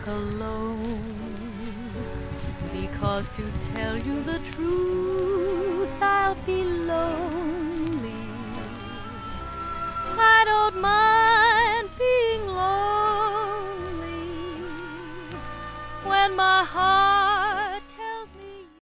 walk alone. Because to tell you the truth, I'll be lonely. I don't mind being lonely when my heart.